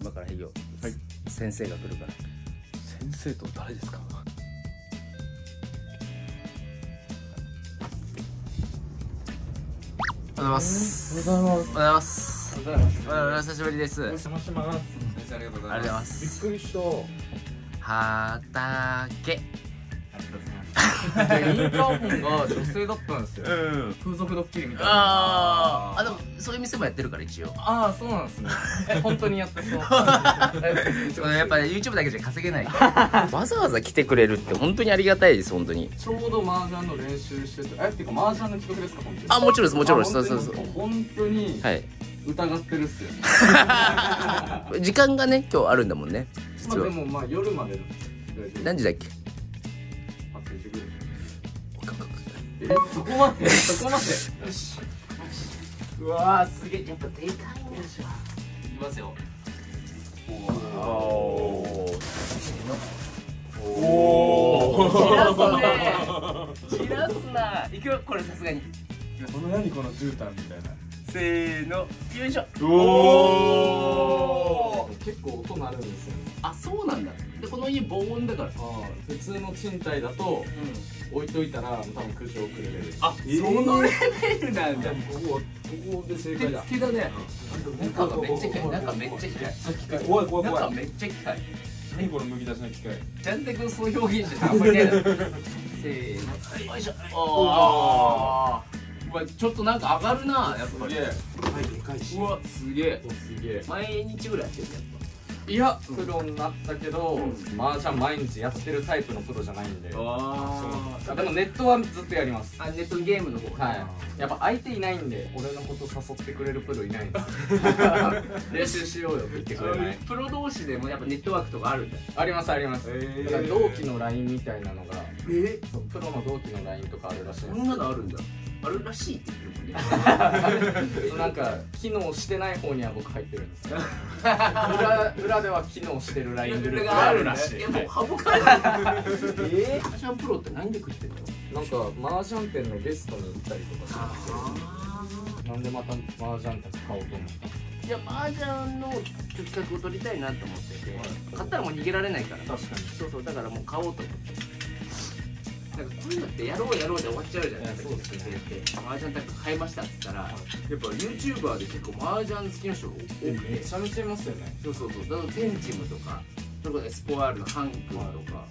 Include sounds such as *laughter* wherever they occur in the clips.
今からいよはい。先生が来るから。先生と誰ですか？おはようございます。おはようございます。おはようございます。おはようございます。おはようございます久しぶりです。お邪魔します。先生ありがとうございありがとうございまます。すびっくりした。畑。ありがとうございますインターホンが女性だったんですよ。うん。風俗ドッキリみたいな。あー。あでもそういう店もやってるから一応。ああそうなんですね。え *laughs* 本当にやってそう。*laughs* やっぱり YouTube だけじゃ稼げない。*laughs* わざわざ来てくれるって本当にありがたいです本当に。ちょうど麻雀の練習しててえっていうか麻雀の企画ですか本当に？あもちろんですもちろんです。あそうそうそう。本当にはい。疑ってるっすよ。時間がね今日あるんだもんねま実は。あでもまあ夜まで何時だっけ？えそこまでそこまで。よしうわーすげえ。やっぱでかいんですよいきますよ。おお *laughs* お散らすね散らすな。いくよ。これさすがに。この何この絨毯みたいな。せーの。よいしょ。お結構音鳴るんですよ。あそうなんだ。でこの家防音だから。普通の賃貸だと置いといたら多分苦情くれる。あ、えー。そのレベルなんだ。ここここで正手解だ。つけだね。中がめっちゃ機械中めっちゃ機械怖い怖い怖い。中めっちゃ機械何このむき出しの機械。ちゃんてくんその表現してあんま *laughs* せーの。よいしょ。あー。うわちょっとなんか上がるなやっぱり。うわすげえ。毎日ぐらいやってるねやっいやプロになったけど、麻雀毎日やってるタイプのプロじゃないんで。ぱあそう。でもネットはずっとやります。あネットゲームの方。はい。やっぱ相手いないんで俺のこと誘ってくれるプロいないんです。*laughs* 練習しようよ。って言ってくれない？プロ同士でもやっぱネットワークとかあるんだ。ありますあります、えだから同期の LINE みたいなのがえ？プロの同期の LINE とかあるらしいんそですんなのあるんだ。あるらしいって言ってなんか機能してない方には僕入ってるんですよ。裏裏では機能してる LINE グループがあるらしい。いやもう省かれないえー、アシャンプロって何で食ってんの？なんか麻雀店のゲストに行ったりとかしたんですよ。なんでまた麻雀卓買おうと思ったいや麻雀の企画を取りたいなと思ってて、買ったらもう逃げられないから。確かに。そうそうだからもう買おうと思ってなんかこういうのってやろうやろうで終わっちゃうじゃない。ですかねって麻雀卓買いましたっつったら、やっぱ YouTuber で結構麻雀好きな人が多くて。めちゃめちゃいますよね。そうそうそう。だからテンチムとかそれこそエスポワールのハン君とか、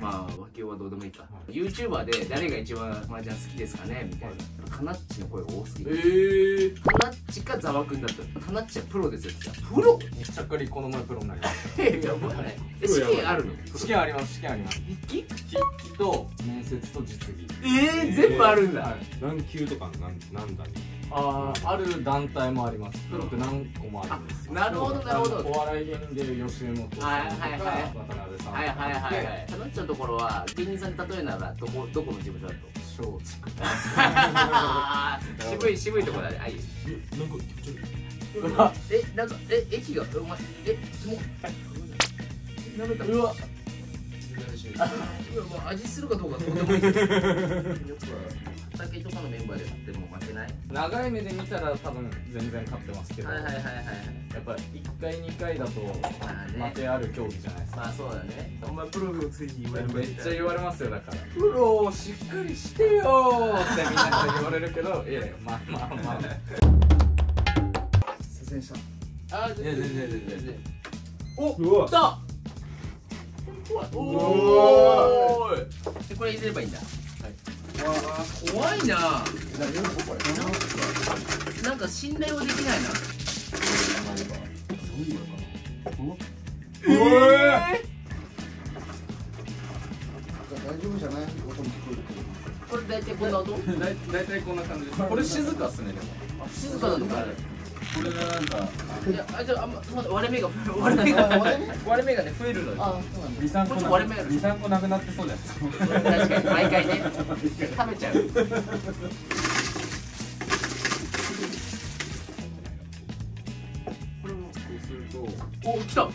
まあ訳はどうでもいいか、は YouTuber で誰が一番麻雀好きですかね？みたいな、カナッチの声が多すぎて、ええカナッチかザワ君だった。らカナッチはプロですよって言ったらプロちゃっかりこの前プロになりました。*laughs* やばい。ねえ試験あるの？試験あります試験あります。筆記？筆記と面接と実技。えー、全部あるんだ、はい。何級とかなんなんだあーある団体もあります。プロって何個もあるんですよ。なるほどなるほど。お笑い芸人で吉本さんとかはいはいはい。渡辺さんはいはいはいはい。カナッチのところは芸人さんで例えならどこどこの事務所だと？松竹。*laughs* 渋い渋いところだね。あいなんかち悪いうわえなんかえ駅が？お前えもうなめたうわもう味するかどうかどうでもいい *laughs* よく畑とかのメンバーでやっても負けない？長い目で見たら多分全然勝ってますけど、はいはいはいはいやっぱり1回2回だと負けある競技じゃないですか。まあそうだね。お前プロのついに言われめっちゃ言われますよだから。プロをしっかりしてよーってみんなから言われるけどいやいやまあまあまあ。左遷した。あ全然全然全然。うわ。来た。おおおー。でこれ入れればいいんだ怖いな。なんか信頼はできないな。うわ大丈夫じゃない音も聞こえるけどこれ大体こんな音 *laughs* 大体こんな感じです。これ静かっすねでも。静かなのかこれがなんか。いやあじゃああんま割れ目が割れ目が。割れ目？がね増えるのよ。あそうなんだ二三個割れ個なくなってそうじゃん確かに毎回ね。食べちゃう。これもこうすると。お来た。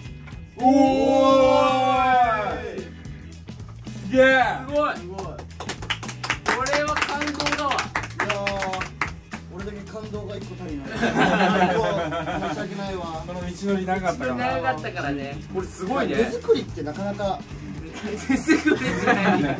おおすげえ。すごい。すごい。いやこれは感動だわ。ー。俺だけ感動が一個足り *laughs* 申し訳ないわ。この道のりなかったかな。長かったからねこれすごいね。手作りってなかなか。手作りじゃない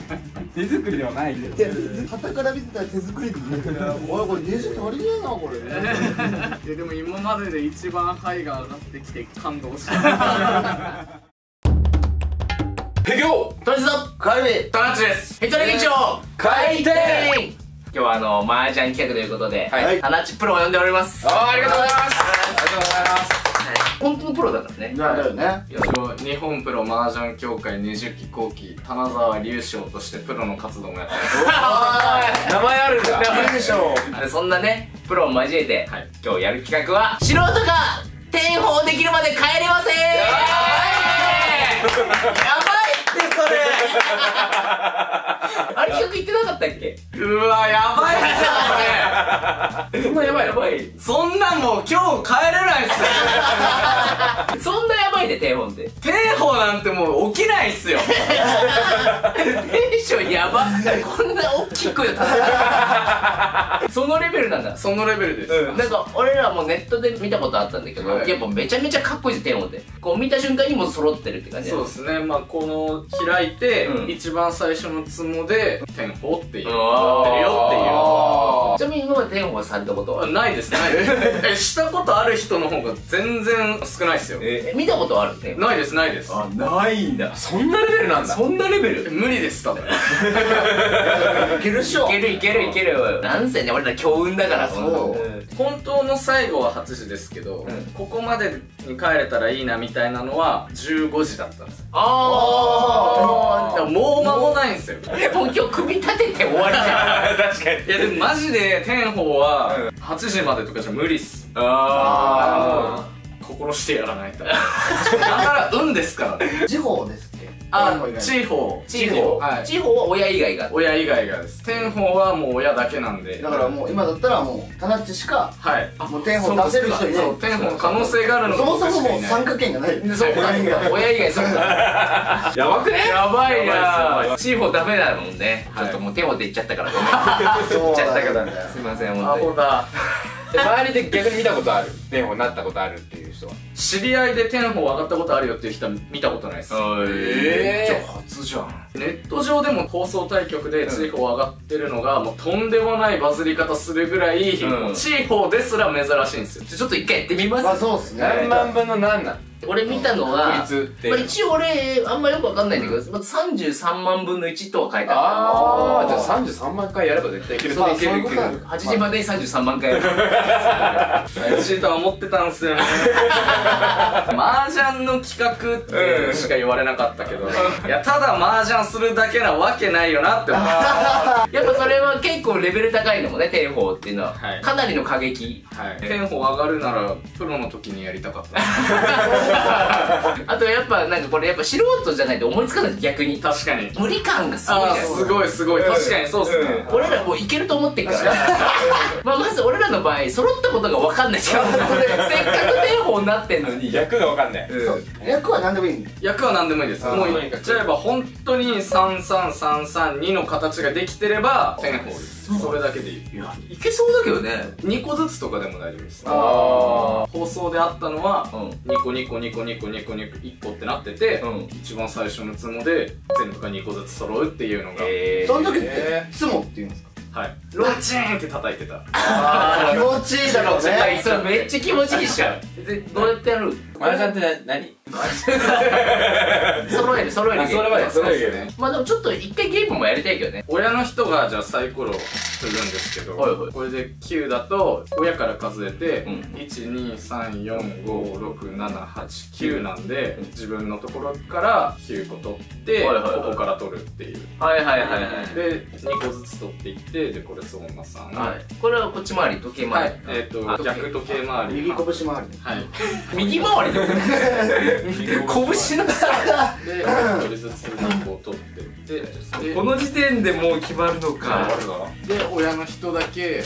手作りではないけど。いや旗から見てたら手作りって言うけど。おいこれネジ足りねえなこれ。*laughs* いやでも今までで一番ハイが上がってきて感動した。*laughs* ペギョートリストカルビトランチです今日はあの麻雀企画ということで、はい。タナッチプロを呼んでおります。あありがとうございます。ありがとうございます。本当のプロだからね。だよね。日本プロ麻雀協会20期後期金沢龍将としてプロの活動もやってます。名前あるんだいいでしょでそんなねプロを交えて、はい。今日やる企画は素人が天宝できるまで帰れません。やばいってそれ *laughs* あれ企画言ってなかったっけ？うわやばいっすよそ *laughs* んなやばいやばい。そんなんもう今日帰れないっすよ。そんなやばいね天宝って天宝なんてもう起きないっすよ。テンションやば。こんな大きい声を立てたそのレベルなんだ。そのレベルです、なんか俺らもネットで見たことあったんだけど、はい。やっぱめちゃめちゃかっこいいです天宝って。こう見た瞬間にもう揃ってるって感じ。そうですね。まあこの開いて、うん。一番最初のツモで天宝っていう。なってるよちなみに今まで天宝されたことは？っていうないですないです。*laughs* えしたことある人の方が全然少ないっすよ。え見たことあるねないですないです。あないんだ。そんなレベルなんだ。そんなレベル？無理です多分。いけるっしょ。いけるいけるいける。なんせね俺ら強運だからそう。本当の最後は8時ですけど、うん。ここまでに帰れたらいいなみたいなのは15時だったんです。あだからもう間もないんですよ。あもう今日組み立てて終わりじゃん確かにいやでもマジで天宝は8時までとかじゃ無理っすあ心してやらないと。だから運ですからね。*laughs* 地方ですってあ地方。地方。はい。地方は親以外が。親以外がです。天宝はもう親だけなんで。だからもう今だったらもうタナッチしかはい。もう天保出せる人いない。そう天宝の可能性があるのそもそももう参加権がない。そうか親以外そうか。*laughs* やばくね？やばいやばいな地方ダメだもんね。ちはいょっともう手を出言っちゃったからごめん。*laughs* そう言っちゃったから。すいませんア本当に。ホだ周りで逆に見たことある電話になったことあるっていう人は。知り合いで天宝上がったことあるよっていう人は見たことないです。えじゃあ初じゃん。ネット上でも放送対局で地方上がってるのがもうとんでもないバズり方するぐらい、うん。地方ですら珍しいんですよ。ちょっと一回やってみます。まあそうっすね。何万分の何なん？俺見たのは、まあ、一応俺あんまよくわかんないんだけど、まず33万分の1とは書いてあああじゃあ33万回やれば絶対いける。そういけるいけるそういうこと8時までに33万回やる。*laughs* 怪しいとは思ってたんすよね *laughs* *laughs* 麻雀の企画ってしか言われなかったけど、いやただ麻雀するだけなわけないよなって思って *laughs* は結構レベル高いのもね天宝っていうのは、はい。かなりの過激。はい、天宝上がるならプロの時にやりたかった。*laughs* あとやっぱなんかこれやっぱ素人じゃないと思いつかない。逆に。確かに。無理感がすごいあじゃんーすごいすごい。確かにそうっすね、俺らもういけると思ってっから。*laughs* まあまず俺らの場合揃ったことが分かんない。じゃんせっかく天宝になってんのに。役がわかんない。役は何でもいい。役は何でもいいです。あー。もう言っちゃえば本当に33332の形ができてれば天宝です。それだけでいい。いやいけそうだけどね。2個ずつとかでも大丈夫です。あ放送であったのはうん。2個2個2個2個2個2個1個ってなってて、うん。一番最初のツモで全部が2個ずつ揃うっていうのが、えその時ってえツモっていうんですか？はい。ラチーンって叩いてた。気持ちいいだろうね。それめっちゃ気持ちいいっしょ。でどうやってやる？マージャンって何？*laughs* 揃える揃えるあそれまでそれまでねまあでもちょっと一回ゲームもやりたいけどね。親の人がじゃあサイコロ振るんですけど、はいはい。これで9だと親から数えて、うん。123456789なんで、自分のところから9個取って、はいはいはい。ここから取るっていう。はいはいはいはい。で2個ずつ取っていってでこれ相馬さん。はい。これはこっち回り時計回り。はい、えっ、とあ逆時計回り。右拳回り。ねはい。右回 *laughs* りで拳のさで一人ずつ2個取って。ってでこの時点でもう決まるのか。で親の人だけ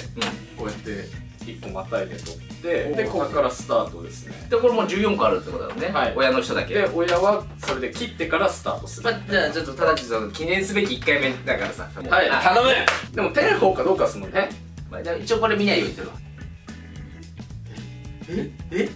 こうやって1個またいで取って。でここからスタートですね。でこれもう14個あるってことだよね、はい。親の人だけ。で親はそれで切ってからスタートする。まあ、じゃあちょっとただちその記念すべき1回目だからさ。はい。あ頼むでも天宝かどうかですもんね。まあ一応これ見ないようにするわ。え？え？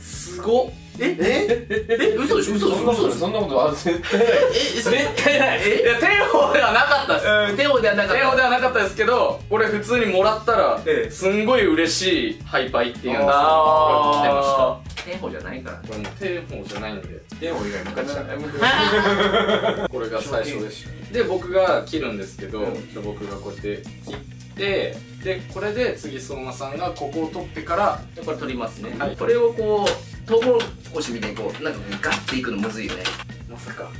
すごっ。え？え？え？嘘でしょ？嘘でしそんなことょ？嘘でしょ？そんなことは絶対ない。え？絶対ない。いやテンホではなかったっす。えテオではなかった。テンホではなかったですけどこれ普通にもらったらええ。すんごい嬉しいハイパイっていうんですよあー。来てました。テオじゃないから。テンホじゃないんででも以外昔だ *laughs* これが最初でしたで僕が切るんですけど、で僕がこうやって切ってでこれで次相馬さんがここを取ってからでこれ取りますね、はい。これをこうトウモロコシみたいにこうなんかガッていくのむずいよね。まさか。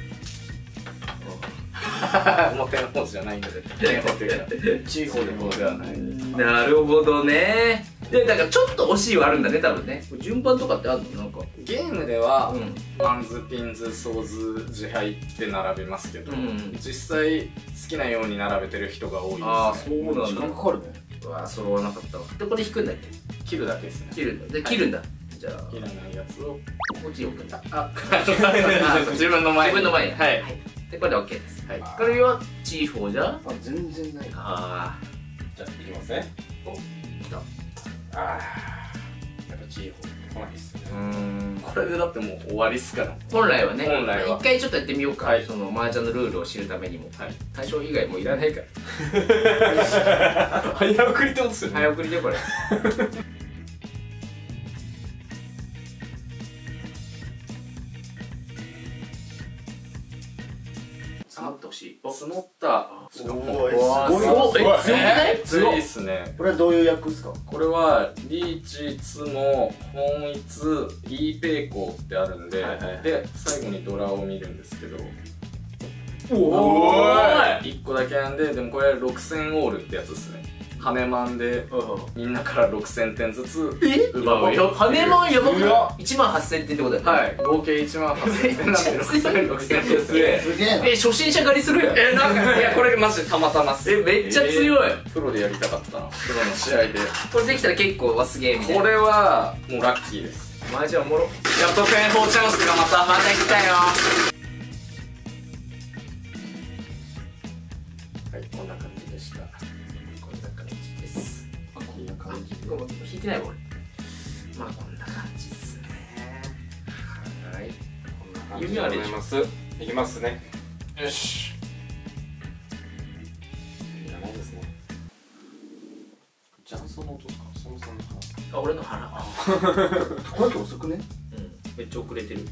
*laughs* もうテンホじゃないんで。テンホっていうかチーホでも。ではない。なるほどねでだからちょっと惜しいはあるんだね多分ね。順番とかってあるの？なんか。ゲームでは、うん。ワンズピンズソーズ字牌って並べますけど、うん実際好きなように並べてる人が多いです、ね、ああそうなん時だ間かかるね。うわ揃わなかったわ。でこれ引くんだっけ？切るだけですね。切るんだ。で切るんだ、じゃあ。切らないやつをこっち置くんだあ *laughs* 自分の前自分の前に。はい、でこれで OK です。はい。これはチーホーじゃあ？全然ないあじゃあいきますねあやっぱチーホ来ないっすよね。うーん。これでだってもう終わりっすから。本来はね。本来は。一回ちょっとやってみようか、はい。その麻雀のルールを知るためにも。はい。対象以外もういらないから。*laughs* 早送りってことですよね。早送りでこれないっすね。これはどういう役ですか？これはリーチツモ本一リーペイコーってあるんで、はいはいで最後にドラを見るんですけど。おー。い。1個だけなんででもこれ6000オールってやつですね羽マンでみんなから6000点ずつえ？奪うよ羽マンやばくない？うわ ?1 万8000点ってことだよねはい。合計1万8000点なんで6000 6000点ですげえ。な。え初心者狩りするやんえなんかいやこれマジでたまたまっす。えめっちゃ強い、プロでやりたかったな。プロの試合で。これできたら結構ワスゲーみたいな。これはもうラッキーです。マジおもろ。やっと天宝チャンスがまたまた来たよ感じこれ引いてないわ俺まあこんな感じっすね。はい。弓はあれでしょありがとうございます。いきますね。よし。いらないですね。ジャンソンの音ですか？そもそものあ俺の腹これって遅くね？うん。めっちゃ遅れてる。*laughs*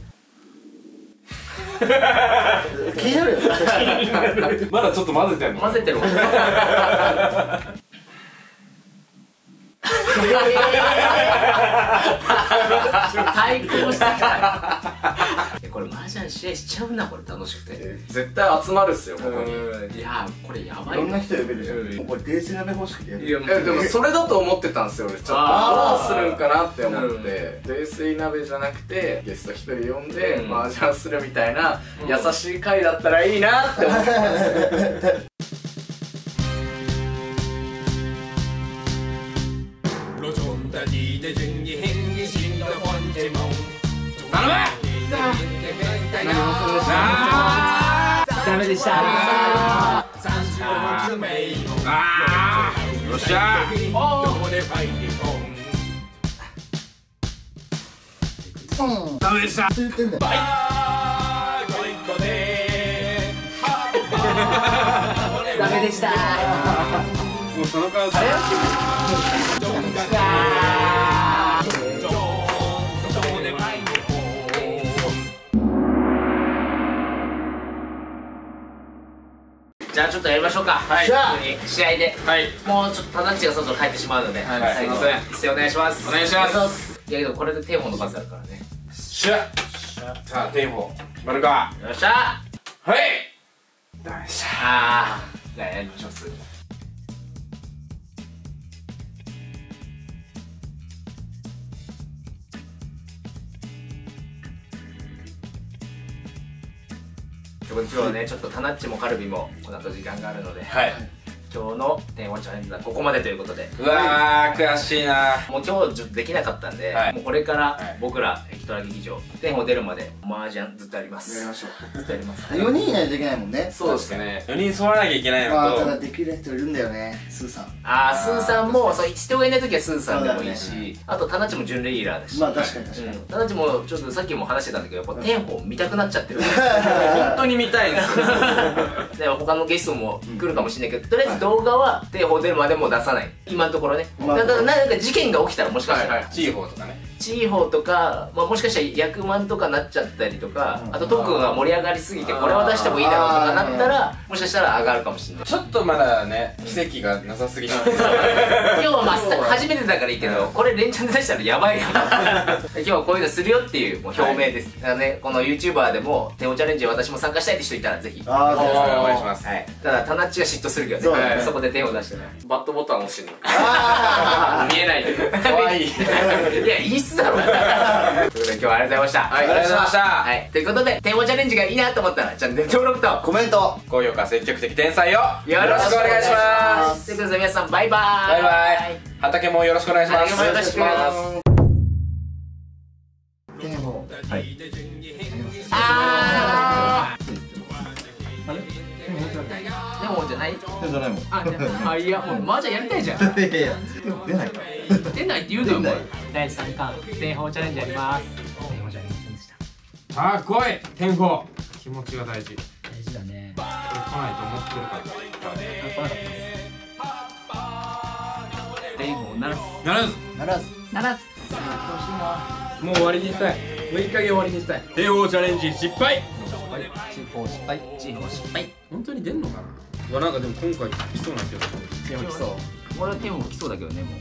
気になるよ。*laughs* まだちょっと混ぜてんの？混ぜてるわ *laughs* 対抗したから。いやこれ麻雀試合しちゃうなこれ楽しくて。え絶対集まるっすよここに。いやこれやばいいろんな人呼べるじゃうん。んこれ冷静な目欲しくてやる。いやえでもそれだと思ってたんですよ俺。ちょっとどうするんかなって思っうん。て冷水鍋じゃなくてゲスト一人呼んでうん。麻雀するみたいなうん。優しい回だったらいいなって思ってたんです。よ *laughs* ダメでした。あーよっしゃどこでファイティコンダメでした言ってんだよあーご一個でダメでしたもうその顔さジじゃあちょっとやりましょうか。はい。試合で。はい。もうちょっとタナッチがそろそろ帰ってしまうので、はい。すいません。一斉お願いします。お願いします。いやけどこれでテーマの数あるからね。しゃさあテンポ決まるかよっしゃはい。ダメでした。ああじゃあやりましょう今日はねちょっとタナッチもカルビもこの後時間があるのではい。今日の電話チャレンジはここまでということで。うわー悔しいな。もう今日ちょっとできなかったんで、はい。もうこれからはい。僕ら一トラ劇場天保出るまで麻雀ずっとやります。やりましょずっとやります。う4人いないといけないもんね。そうですね。4人座らなきゃいけないまあたのとだできる人いるんだよねスーさん。あースーさんもそう人がいない時はスーさんでもいいし、あとタナチも準レギュラーだし、まあ確かに確かに。うん、タナチもちょっとさっきも話してたんだけどやっぱ天保見たくなっちゃってる。本当に見たいんですよ *laughs* で他のゲストも来るかもしれないけど、とりあえず動画は天保出るまでも出さない今のところね、まあだからなんか事件が起きたらもしかしたら、はいはい。チーホーとかねチーホーとか、まあ、もしかしたら役満とかなっちゃったりとか、あとトークが盛り上がりすぎてこれは出してもいいだろうとかなったらもしかしたら上がるかもしれない。ちょっとまだね奇跡がなさすぎて *laughs* 今日はまあ初めてだからいいけどこれ連チャンで出したらやばいよ。*laughs* 今日はこういうのするよっていうもう表明です、だからねこの YouTuber でもテオチャレンジ私も参加したいって人いたらぜひああそうですねお願いします。はい、ただタナッチが嫉妬するけどね。そこで手を出してね。バットボタン押しにあ *laughs* 見えないわい。いいやいいっすだろ。*laughs* ということで今日はありがとうございました。ありがとうございました。はい、ということでテーマチャレンジがいいなと思ったらチャンネル登録とーコメント。高評価積極的天才をよろしくお願いしまます。ということで皆さんバイバーイ。バイバイ。畑もよろしくお願いします。畑もよろしくお願いしますじゃないもん。あい。やもう麻雀やりたいじゃん。*laughs* いやいや出ないから。出ないって言うのよもう第3巻全方チャレンジやります。全方チャレンジでした。さあ来い。天保気持ちが大事。こ大事だね。れ来ないと思ってるから。来なかったです。天保なら。ずならず。ならず。ならず。もう終わりにしたい。もういい加減終わりにしたい。天保チャレンジ失敗。チーフ失敗。チーム失敗。本当に出んのかな。うわなんかでも今回来そうな気がする。チーフ来そう俺は天保来そうだけどねもう。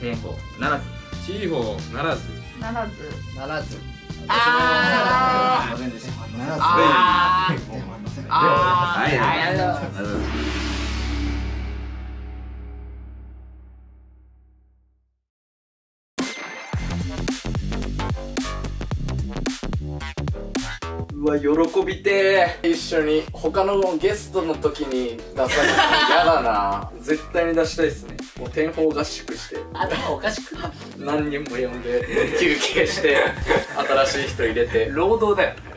天保ならずチーホー。ならずならずならずあすいませんでしたならずあー。もう思いませんあー。はいはいありがとうございますうわ喜びてー一緒に他のゲストの時に出されて嫌だな。*laughs* 絶対に出したいっすね。もう天保合宿して。頭おかしくない何人も呼んで休憩して新しい人入れて。労働だよ